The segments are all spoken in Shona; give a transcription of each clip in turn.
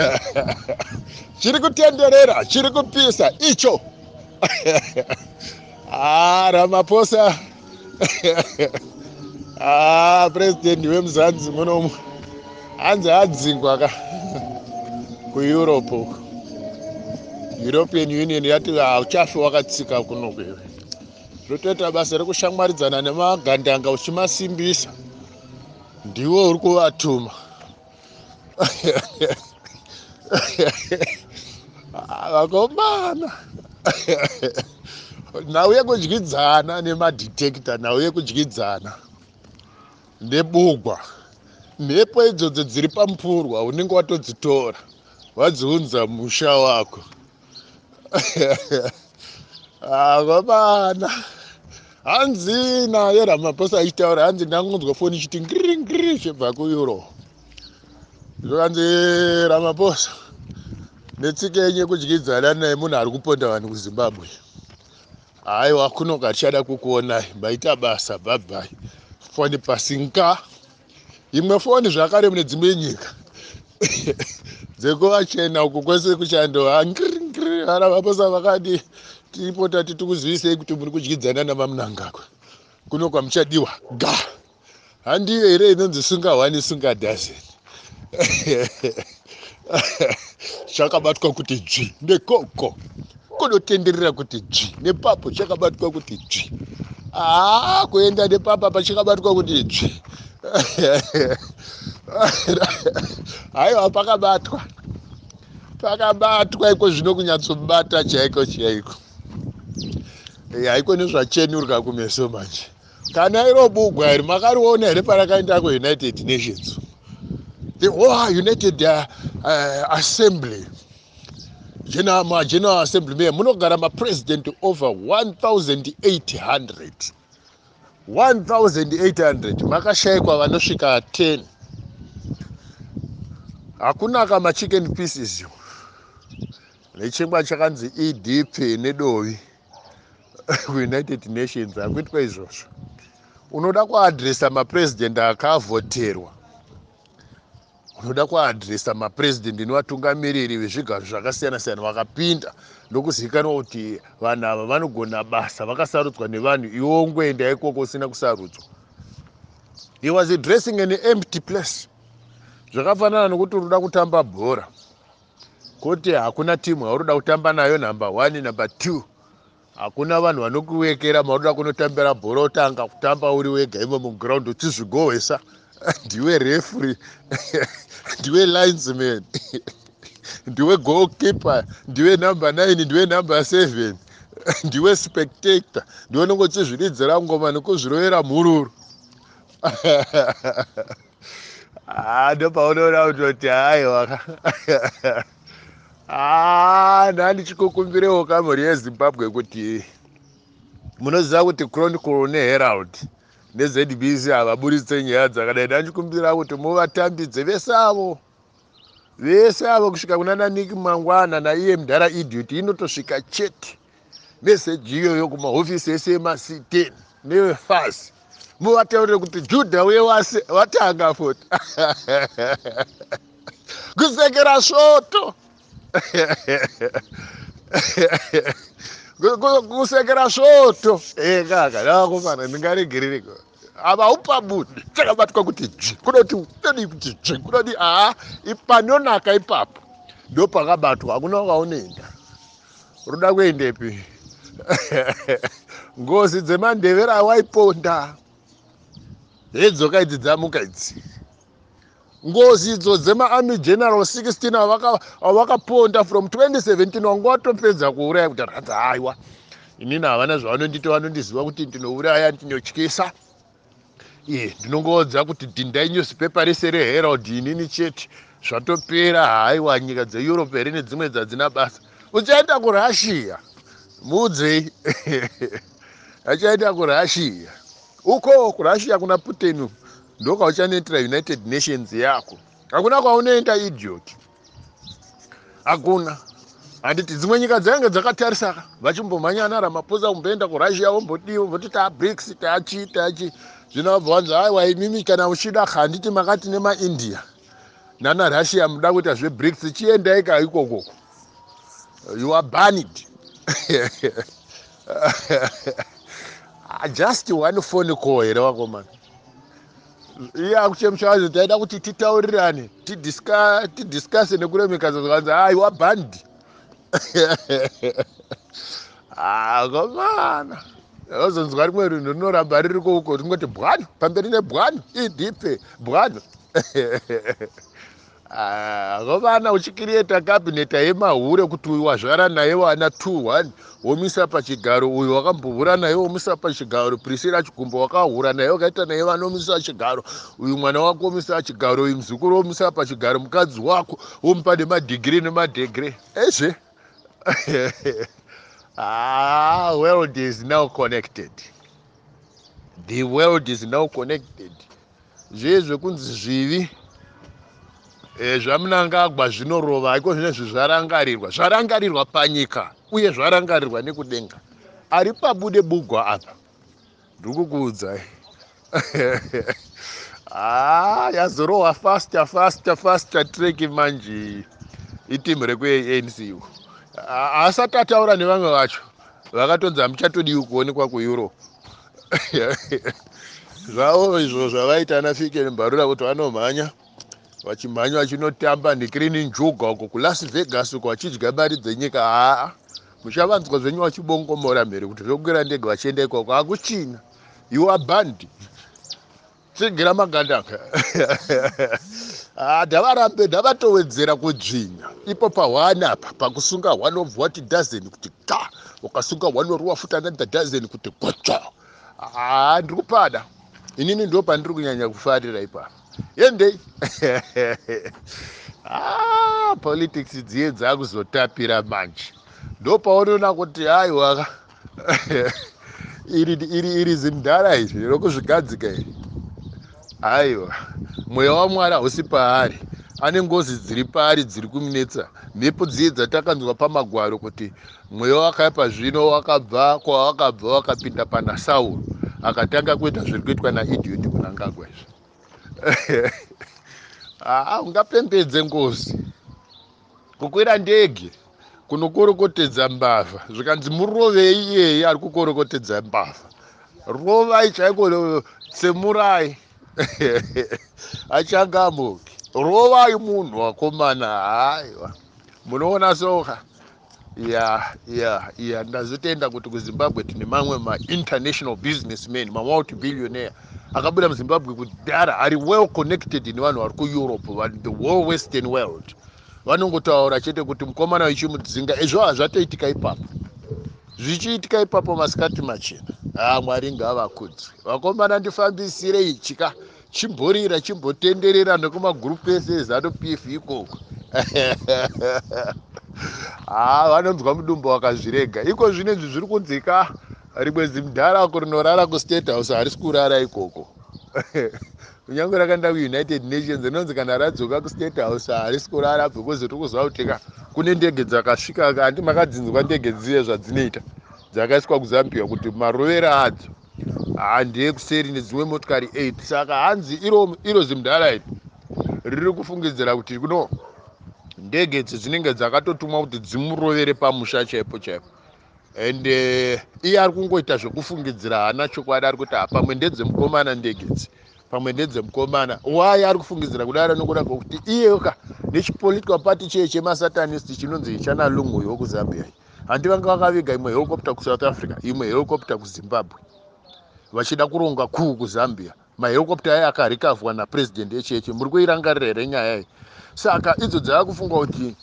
chiri kutenderera chiri kupisa icho ah, ramaposa ah, purezidendi wemuzanzi munomu hanzi adzingwa ka? Kueurope uko european union yati hauchafi wakatsika kuno kwewe. Zvotoita basa rekushamwaridzana nemagandanga uchimasimbisa. Ndiwo uri kuvatuma vakomana nhau yekudyidzana nemadetector nhau yekudyidzana nebugwa mhepo idzodzo dziri pamupurwa unenge watodzitora wadziunza musha wako. Akomana hanzi naye ramaposa achitaura hanzi ndangonzwa foni ichiti ngiriri chibva kueurope zvokanzi ramaposa netsika yenyu yekudyidzana naye munhu ari kuponda vanhu kuzimbabwe. Haiwa kunoka tichada kukuonai maita basa bhabhai. Foni pasinka imwe foni zvakare mune dzimwe nyika. Dzekuvachena uku kwese kuchandoha ngiringiri aramaposa vakadi tipota titi kuzivisei kuti muri kudyidzana namamunangagwa kuno kwamuchadiwa ga. Handiyo here inonzi sungahwani sungadhazeni chakabatwa kuti dzvi nekoko kunotenderera kuti dzvi nepapo chakabatwa kuti dzvi haa kuenda nepapa pachakabatwa kuti dzvi haiwa pakabatwa. Pakabatwa iko zvino kunyatsobata chaiko chaiko. Haiko nezvachenuruka kumeso manje. Kana iro bugwa here makariona here parakaenda kuunited nations the whole united uh, uh, assembly mageneral assembly me munogara mapresident over 1800 1800 makashayikwa vanosvika 10 hakunaka machicken pieces nechingwa chakanzi edp nedovi kuunited nations hakuitwa izvozvo. Unoda kuadresa mapresident akavhoterwa unoda kuadresa maprezidendi nevatungamiriri vezvigaro zvakasiyana siyana vakapinda ndokuzivikanwa kuti vanhu ava vanogona basa vakasarudzwa nevanhu. Iwo ngoenda ikoko usina kusarudzwa. He was addressing an empty place. Zvakafanana nokuti unoda kutamba bhora. Kuti hakuna timu yauroda kutamba nayo namba 1 namba 2 hakuna vanhu vanokuwekera mauroda kunotambira bhora utanga kutamba uri wega. Imo mugiraundi uchizvigohwesa ndiwe refuri ndiwe linesman. Ndiwe goalkeeper. Ndiwe number 9 ndiwe number 7 ndiwe spectator. Ndiwe nongochizviridzira ngoma nekuzvirovera mhururu. Ndopaunoona kutoti haiwa ndandichikukumbirewo kamuri yezimbabwe kuti munoziva kuti chronicle neherald nezbc havaburitse nyaya dzakadai. Ndanchikumbira kuti muvatambidze vese avo vese avo kusvika kuna naniki mangwana naiye mudhara idiot inotosvika chete. Meseji iyoyo kumahofisi ese emasiten nevefasi muvataurire kuti judha uye watanga foti kusekera svoto kusekera svoto. E kaka ndavakomana ndingaregerereko ava upabudi chakabatwa kuti dzvi kunoti todi kuti dzvi kunoti haa panonaka ipapo. Ndo pakabatwa hakuna kwaunoenda ruda kuendepi? Ngozi dzemandevera awaiponda hedzoka idzi dzamuka idzi ngozi idzo dzemaarmy general 16 avakaponda from 2017 wanga watopedza kuuraya kuti ranzi haiwa. Inini havana zvavanondita vanondiziva kuti ndinouraya ndinotyisa iye ndinongoodza kuti dhindai newspaper rese reherald inini chete. Zvatopera haiwa nyika dzeeurope here nedzimwe dzadzina basa. Uchaenda kurussia? Muudzei achaenda kurussia. Uko kurussia kuna putin ndokwauchanoitira united nations yako. Hakuna kwaunoenda idiot. Hakuna. Handiti dzimwe nyika dzainge dzakatarisaka vachimbomhanya ana ramaposa kumboenda kurussia vombodiwa voti tabrics tachi tachi zvino vabva vanzi aiwa imimi kana uchida handiti makati nemaindia nana russia muda kuita zvebrics chiendai ka ikoko. You are banned. Just one phone call here wakomana iye akuchemushawazi taida kuti titaurirane tidiscase nekuremekadza zvakanzi ha iwa bandi. Akomana ozonzwa rimwe rinhu rinoramba riri kouko ringoti bwanyu pamberi nebwanyu idhipe bwanyu akomana uchikirieta kabineta yemahure kuti uyu wazvara naye wana 21 womisa pachigaro uyu wakambohura naye womisa pachigaro prisira chigumbo wakahura naye wakaita naye vanomisa chigaro uyu mwana wako womisa chigaro uyu muzukuru womisa pachigaro mukadzi wako womupa nemadhigiri nemadhegre ezve? Ah, world is now connected. The world is now connected. Zvezve kunzi zvivi e, zvamunangagwa zvinorova iko zvinezvi zvarangarirwa? Zvarangarirwa panyika uye zvarangarirwa nekudenga. Ari pabude bugwa apa. Ndikukuudzai ha yazorohwa fasta fasta fasta trek manje. Itimu rekuanc asati ataura nevamwe vacho. Vakatonzi hamuchatodiwi kuonekwa kueurope zvavo izvo zvavaita ana fiken mbarura kuti vanomhanya vachimhanya vachinotamba ndikrini njuga uko kulas vegas uko vachidya mari dzenyika. Haa muchavanzwa zvenyu vachibongomora mhere kuti zvokwira ndege vachienda ikoko. Hakuchina. Iwa bandi tsigira magandanga ndavarambe ndavatowedzera kudzvinya ipo pahwane apa pakusunga one of what dozen kuti ka ukasunga one oruwa futi another dozen kuti kwacha ndiri kupada. Inini ndo pandiri kunyanya kufarira ipapa yendei. Ah, politics dziye dzakuzotapira manje. Ndo paunoona kuti haiwa iri, iri, iri zindara izvi rokuzvigadzika iri aiwa mweya wamwari hausi paari. Ane ngozi dziri paari dziri kumunetsa mhepo dziye dzatakanzwa pamagwaro kuti mweya wakaipa zvino wakabva kwawakabva wakapinda pana sauro. Akatanga kuita zviri kuitwa naidioti kunangagwa izvi haa ungapembedze ngozi. Kukwira ndege kunokorokotedza mbavha. Zvikanzi murovei iyeye ari kukorokotedza mbavha. Rovai chaiko tsemurai. Achangamuki. Rovai munhu wakomana haiwa. Munoona soka ya ya ya ndazotenda kuti kuzimbabwe tine mamwe mainternational businessman mamulti billionaire akabuda muzimbabwe kudhara ari well connected nevanhu vari kueurope the whole western world. Vanongotaura chete kuti mukomana wichimudzinga izvo hazvatoitika ipapo. Zvichiitika ipapo masikati machena. Ha mwari ngavakudzwe vakomana ndifambisirei chika chimborira chimbotenderera nekumagurupu ese ezanup f ikoko ha vanonzwa mudumbu wakazvirega. Iko zvinezvi zviri kunzika? Rimwe zimudharako rinorara kustate house harisi kurara ikoko. Kunyange rakaenda kuunited nations rinonzi kana radzoka kustate house harisi kurara because tiri kuziva kutika kune ndege dzakasvika handi makadzinzwa ndege dziye zvadzinoita dzakaiswa kuzambia kuti marovera adzo. Handeekuseri nedzimwe motikari 8 saka hanzi iro, iro zimudhara iri riri kufungidzira kuti kuno ndege idzi dzinenge dzakatotumwa kuti dzimurovere pamusha chaipo chaipo. And uh, iye ari kungoita zvekufungidzira haana chokwadi ari kuti pamwe ndedzemukomana ndege idzi pamwe ndedzemukomana waye ari kufungidzira kudaro nokuda kwokuti iyeka nechipolitical party cheye chemasatanist chinonzi chanalungu yokuzambia handi vanga vakaviga imwe helicopter kusouth africa imwe helicopter kuzimbabwe vachida kuronga kuu kuzambia. Mahelicopter aya akarikavwa napurezidendi echeche muri kuirangarira here nyaya iyi saka idzo dzava kufunga kuti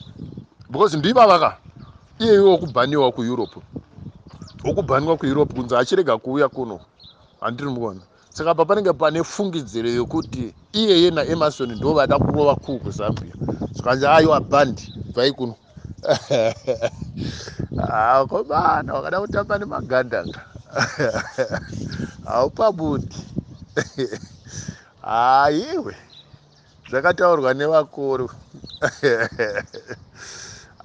because ndivavaka iyeiwo wokubhaniwa kueurope. Wokubhaniwa kueurope kunzi achirega kuuya kuno handiri muona saka pa panenge pane fungidziro yokuti iyeye naemarson ndo vada kurova kuu kuzambia. Zvikanzi aiwa bhandi bvai kuno. Komana wakada kutamba nemagandanga. Haupabudi haiwe zvakataurwa nevakuru.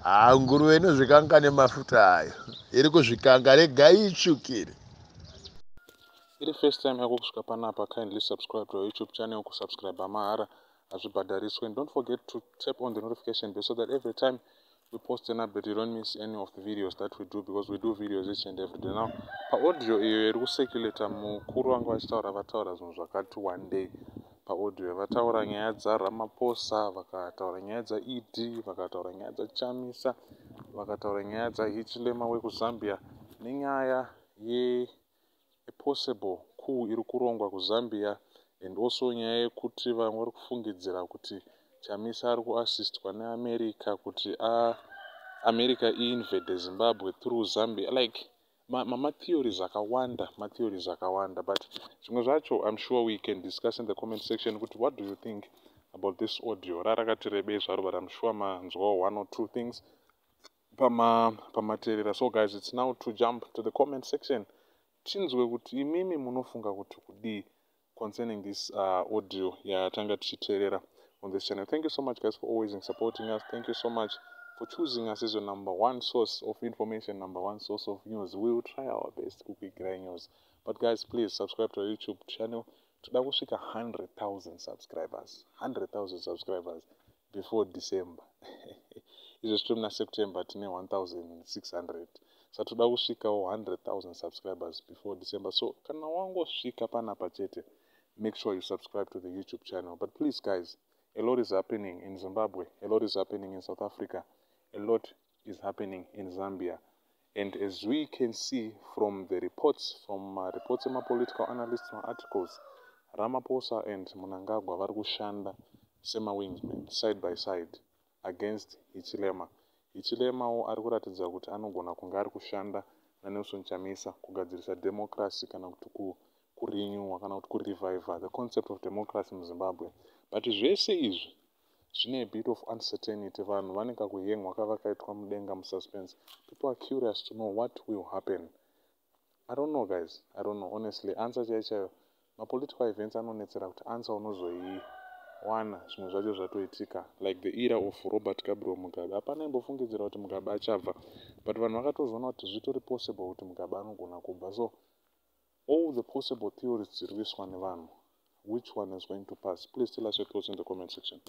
Hanguruve inozvikanga nemafuta ayo. Iri kuzvikanga regai itsvukire. Iri first time yako kusvika panapa kindly subscribe to youtube channel kusubscribe mahara hazvibhadhariswe and don't forget to tap on the notification bell so that every time we post an update you don't miss any of the videos that we do because we do videos each and every day. Now paaudio iyo iri kuseculata mukuru vanga vachitaura vataura zvinhu zvakati one day paaudio vataura nyaya dzaramaposa vakataura nyaya dzaed vakataura nyaya dzachamisa vakataura nyaya dzahichlema wekuzambia nenyaya yepossible coup iri kurongwa kuzambia and also nyaya yekuti vamwe vari kufungidzira kuti chamisa ari kuassistwa neamerica kuti america iinvade zimbabwe through zambia like matheories akawanda matheories akawanda but zvimwe zvacho i'm sure we can discuss in the comment section kuti what do you think about this audio? Rarakati rebei zvaro but i'm sure manzwawo one or two things pamateerera so guys it's now to jump to the comment section. Tinzwe kuti imimi munofunga kuti kudii concerning this uh, audio yatanga tichiteerera on this channel. Thank you so much guys for always supporting us. Thank you so much for choosing us as your number one source of information, number one source of news. We will try our best to quick news. But guys, please subscribe to our YouTube channel. toda kusvika 100,000 subscribers 100,000 subscribers before december izvo zvitiri muna september tine 1600 sa toda kusvikawo 100,000 subscribers before december so kana wangosvika panapa chete make sure you subscribe to the youtube channel but please guys a lot is happening in zimbabwe a lot is happening in south africa a lot is happening in Zambia. And as we can see from the reports, from uh, reports my political analysts and articles, Ramaphosa and Munangagwa vari kushanda sema-wingsmen side by side against Hichilema. Hichilemawo ari kuratidza kuti anogona kunge ari kushanda nanelson chamisa kugadzirisa democracy kana kuti kurenewa kana kuti kureviva the concept of democracy muzimbabwe but zvese izvi zvine bit of uncertainty. Vanhu vane kakuhengwa kava kaitwa mudenga mususpense. People are curious to know what will happen. I don't know guys. I don't know. Honestly answer chai chaiyo mapolitical events anonetsera kuti answer unozoiwana. Zvimwe zvacho zvatoitika like the era of robert gabriel mugabe. Hapana imbofungidzira kuti mugabe achabva but vanhu vakatozoona kuti zvitori possible kuti mugabe anogona kubva. So all the possible theories dziri kuiswa nevanhu. Which one is going to pass? Please tell us your thoughts in the comment section